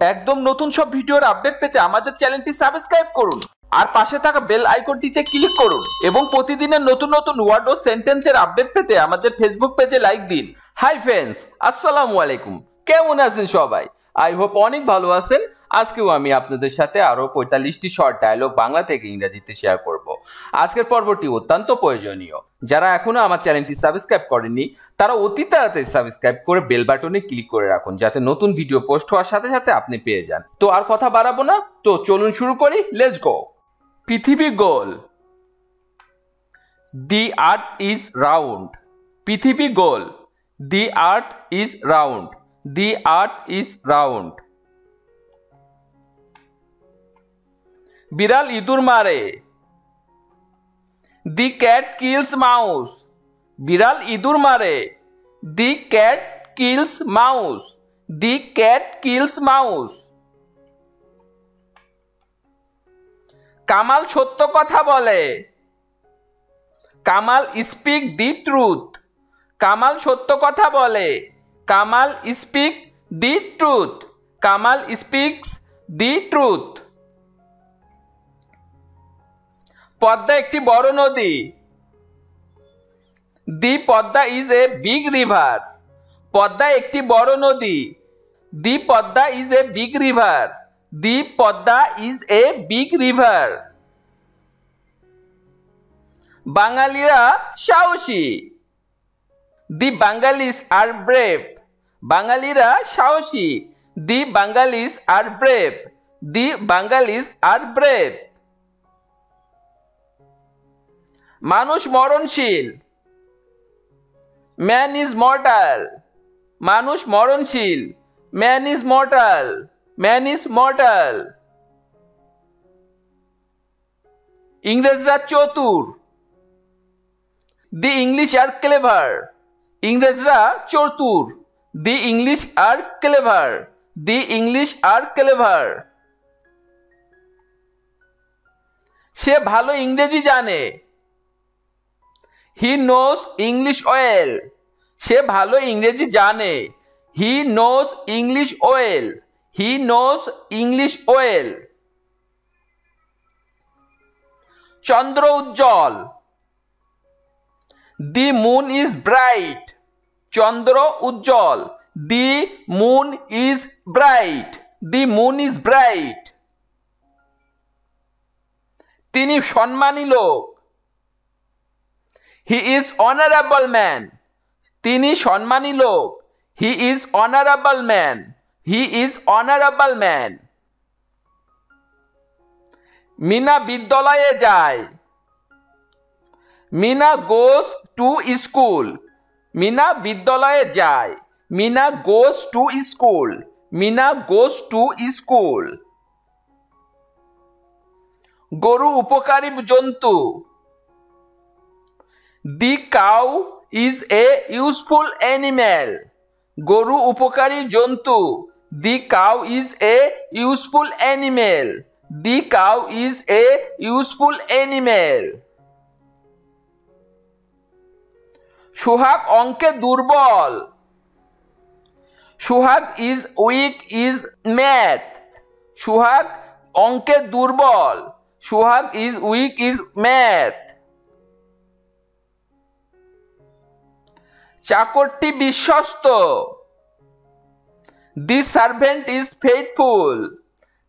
একদম নতুন সব ভিডিওর আপডেট পেতে আমাদের চ্যানেলটি সাবস্ক্রাইব করুন আর পাশে থাকা বেল আইকনটিতে ক্লিক করুন এবং প্রতিদিনের নতুন নতুন ওয়ার্ড ও সেন্টেন্সের আপডেট পেতে আমাদের ফেসবুক পেজে লাইক দিন। হাই ফ্রেন্ডস আসসালামু আলাইকুম। কেমন আছেন সবাই? আই হোপ অনেক ভালো আছেন। আজকেও আমি আপনাদের সাথে আরও পঁয়তাল্লিশটি শর্ট ডায়লগ বাংলা থেকে ইংরেজিতে শেয়ার করব। আজকের পর্বটি অত্যন্ত প্রয়োজনীয়। যারা এখনও আমার চ্যানেলটি সাবস্ক্রাইব করেননি, তারা অতি তাড়াতাড়ি সাবস্ক্রাইব করে বেল বাটনে ক্লিক করে রাখুন, যাতে নতুন ভিডিও পোস্ট হওয়ার সাথে সাথে আপনি পেয়ে যান। তো আর কথা বাড়াবো না। তো চলুন শুরু করি। লেটস গো পৃথিবী গোল। দি আর্থ ইজ রাউন্ড পৃথিবী গোল। The earth is round the earth is round বিড়াল ইঁদুর মারে। দি ক্যাট কিলস মাউস বিড়াল ইঁদুর মারে। The cat kills mouse the cat kills mouse Kamal সত্য কথা বলে। Kamal speak the truth Kamal সত্য কথা বলে। Kamal speak the truth Kamal speaks the truth Padma একটি বড় নদী। The Padma is a big river Padma একটি বড় নদী। The Padma is a big river the Padma is a big river বাঙালিরা সাহসী। দি বাঙ্গালিস আর ব্রেভ বাঙালিরা সাহসী। The Bengalis are brave. The Bengalis are brave. মানুষ মরণশীল। Man is mortal. মানুষ মরণশীল। Man is mortal. Man is mortal. ইংরেজরা চতুর। The English are clever. ইংরেজরা চতুর। The English are clever the English are clever সে ভালো ইংরেজি জানে। হি নোজ ইংলিশ ওয়েল সে ভালো ইংরেজি জানে। He knows English well he knows English well চন্দ্র উজ্জ্বল। দি মুন ইজ ব্রাইট চন্দ্র উজ্জ্বল। The moon is bright. The moon is bright. তিনি সম্মানী লোক। He is honourable man. তিনি সম্মানী লোক। He is honourable man. He is honourable man. Mina বিদ্যালয়ে যায়। Mina goes to school. Mina বিদ্যালয়ে যায়। Mina goes to school Mina goes to school গরু উপকারী জন্তু। The cow is a useful animal গরু উপকারী জন্তু। The cow is a useful animal the cow is a useful animal Suhag অঙ্কে দুর্বল। Suhag is weak is math Suhag অঙ্কে দুর্বল। Suhag is weak is math চাকরটি বিশ্বস্ত। দি সার্ভেন্ট ইজ ফেইথফুল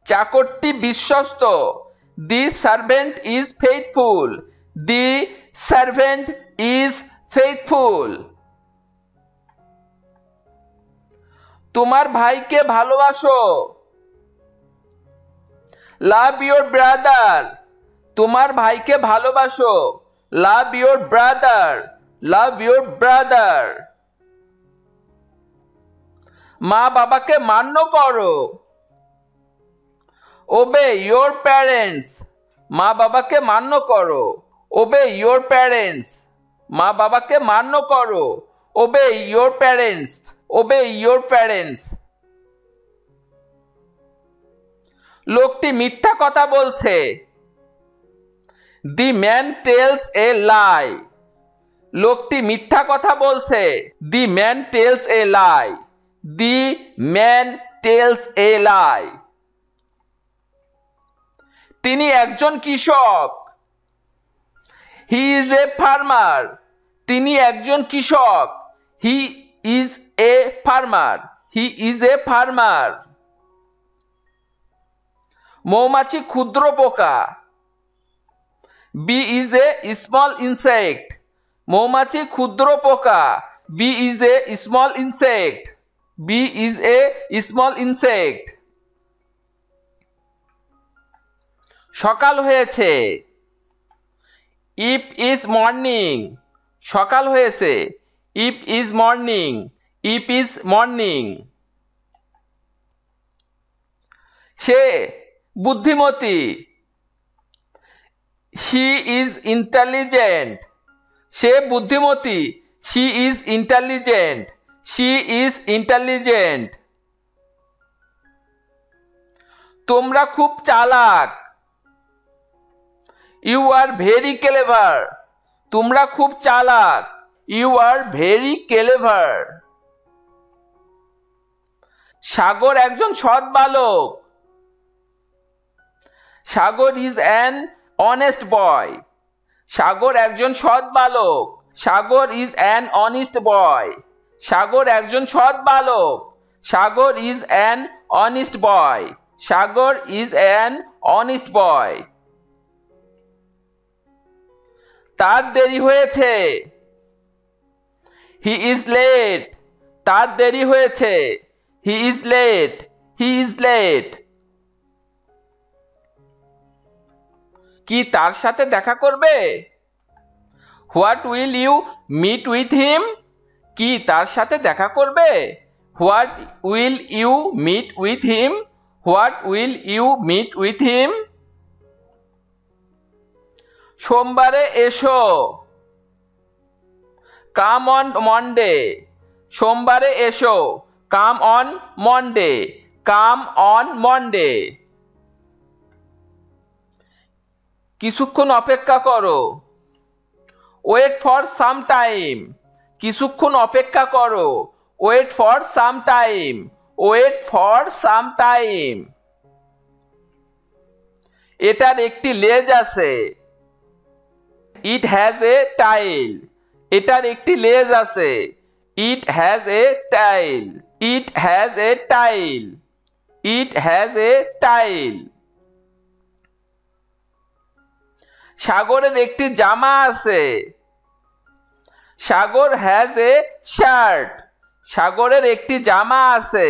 চাকরটি বিশ্বস্ত। The servant is faithful the servant is faithful তোমার ভাইকে ভালোবাসো। লাভ ইয়োর ব্রাদার তোমার ভাইকে ভালোবাসো। Love your brother love your brother মা বাবাকে মান্য করো। ওবে ইয়োর প্যারেন্টস মা বাবাকে মান্য করো। ওবে ইয়োর প্যারেন্টস মা বাবাকে মান্য করো। Obey your parents obey your parents লোকটি মিথ্যা কথা বলছে। দি ম্যান টেলস এ লাই লোকটি মিথ্যা কথা বলছে। The man tells a lie the man tells a lie তিনি একজন কৃষক। হি ইজ এ ফার্মার তিনি একজন কৃষক। He is a farmer he is a farmer মৌমাছি ক্ষুদ্র পোকা। Bee is a small insect মৌমাছি ক্ষুদ্র পোকা। Bee is a small insect bee is a small insect সকাল হয়েছে। If is morning. সকাল হয়েছে। If is morning. If is morning. সে বুদ্ধিমতী। She is intelligent. সে বুদ্ধিমতী। She is intelligent. She is intelligent. তোমরা খুব চালাক। ইউ আর ভেরি ক্লেভার তোমরা খুব চালাক। You are very clever Sagar একজন সৎ বালক। Sagar is an honest boy Sagar একজন সৎ বালক। Sagar is an honest boy Sagar একজন সৎ বালক। Sagar is an honest boy Sagar is an honest boy তার দেরি হয়েছে। হি ইজ লেট তার দেরি হয়েছে। He is late he is late কি তার সাথে দেখা করবে? What will you meet with him কি তার সাথে দেখা করবে? What will you meet with him what will you meet with him সোমবারে এসো। Come on Monday. সোমবারে এসো। Come on Monday. Come on Monday. কিছুক্ষণ অপেক্ষা করো। Wait for some time. কিছুক্ষণ অপেক্ষা করো। Wait for some time. Wait for some time. এটার একটি লেজ আছে। ইট হ্যাজ এ টাইল এটার একটি লেজ আছে। It has a tail it has a tail it has a tail সাগরের একটি জামা আছে। সাগর হ্যাজ এ শার্ট সাগরের একটি জামা আছে।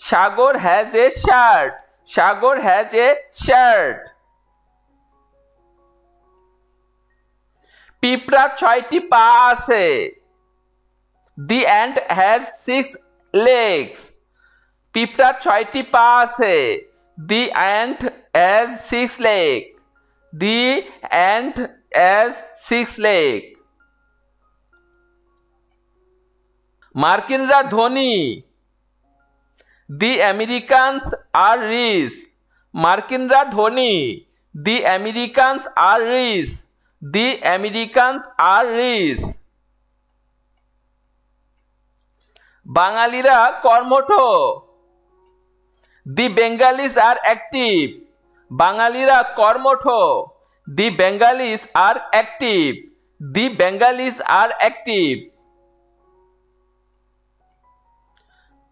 Sagar has a shirt Sagar has a shirt পিঁপড়ার ছয়টি পা আছে। The ant has six legs পিঁপড়ার ছয়টি পা আছে। The ant has six leg the ant has six leg মার্কিনরা ধনী। দি আমেরিকানস আর রিস মার্কিনরা ধনী। The Americans R Rhys the Americans আর রিস বাঙালিরা কর্মঠ দি বেঙ্গালিস আর অ্যাক্টিভ বাঙালিরা কর্মঠ দি Bengalis are active the Bengalis are active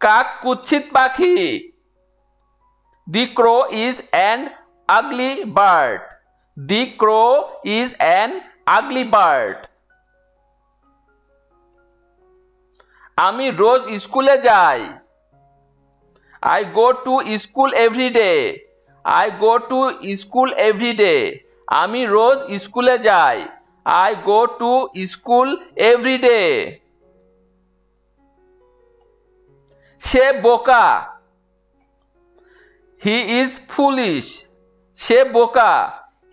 কাক কুচ্ছিত পাখি the crow is an ugly bird the crow is an ugly bird আমি রোজ স্কুলে যাই। I go to school every day I go to school every day আমি রোজ স্কুলে যাই। I go to school every day সে বোকা। হি ইজ ফুলিশ সে বোকা।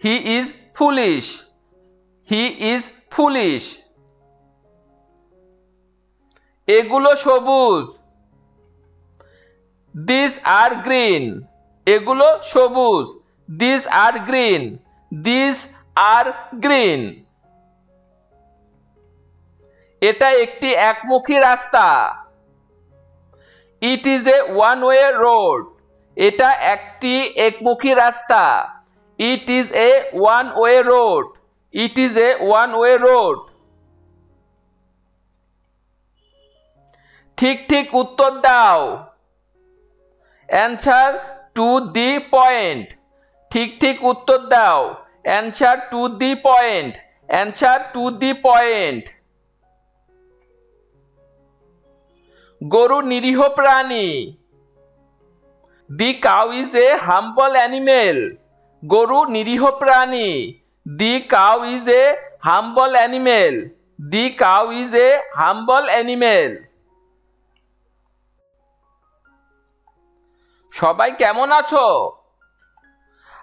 He is foolish he is foolish এগুলো সবুজ। দিস আর গ্রিন এগুলো সবুজ। This are green this are green এটা একটি একমুখী রাস্তা। It is a one way road এটা একটি একমুখী রাস্তা। A one way road it is a one way road ঠিক ঠিক উত্তর দাও। অ্যান্সার টু দি পয়েন্ট ঠিক ঠিক উত্তর দাও। Answer to the point answer to the point গরু নিরীহ প্রাণী। The cow is a humble animal গরু নিরীহ প্রাণী। The cow is a humble animal. The cow is a humble animal. সবাই কেমন আছো?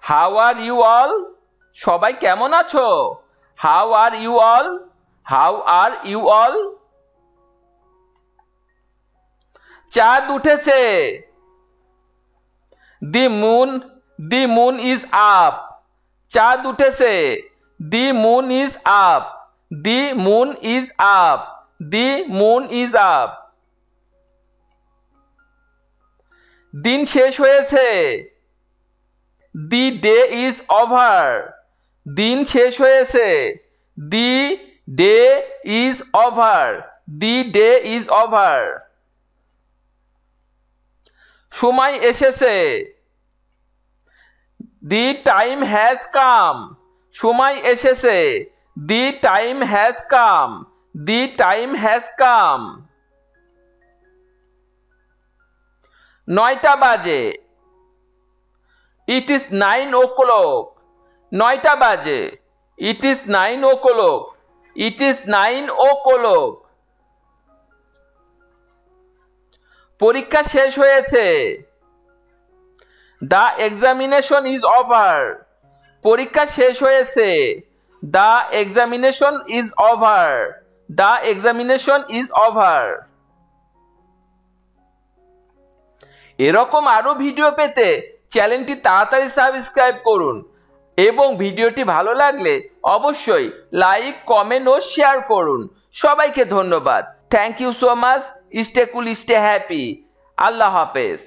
How are you all? সবাই কেমন আছো? How are you all? How are you all? চাঁদ উঠেছে। The moon the moon is up. চাঁদ উঠেছে। The moon is up. The moon is up. The moon is up. দিন শেষ হয়েছে। The day is over. দিন শেষ হয়েছে। The day is over. The day is over. সময় এসেছে। দি টাইম হ্যাজ কাম সময় এসেছে। The time has come the time has come নয়টা বাজে। It is nine o'clock নয়টা বাজে। It is nine o'clock it is nine o'clock পরীক্ষা শেষ হয়েছে। দ্য এক্সামিনেশন ইজ ওভার পরীক্ষা শেষ হয়েছে। The examination is over the examination is over এরকম আরও ভিডিও পেতে চ্যানেলটি তাড়াতাড়ি সাবস্ক্রাইব করুন এবং ভিডিওটি ভালো লাগলে অবশ্যই লাইক কমেন্ট ও শেয়ার করুন। সবাইকে ধন্যবাদ। Thank you so much stay cool stay happy আল্লাহ হাফেজ।